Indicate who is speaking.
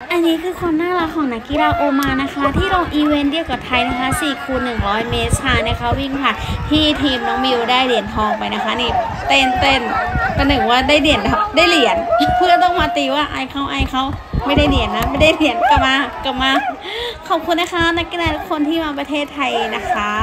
Speaker 1: อันนี้คือความน่ารักของนักกีฬาโอมานนะคะ ที่ลงอีเวนต์เดียวกับไทยนะคะ4คูณ100 เมตรชายนะคะวิ่งค่ะ ที่ทีมน้องมิวได้เหรียญทองไปนะคะ นี่เต้นเต้นประหนึ่งว่าได้เหรียญได้เหรียญเพื่อต้องมาตีว่าไอเขาไอเขาไม่ได้เหรียญนะ ไม่ได้เหรียญกลับมากลับมา ขอบคุณนะคะ นักกีฬาทุกคนที่มาประเทศไทยนะคะ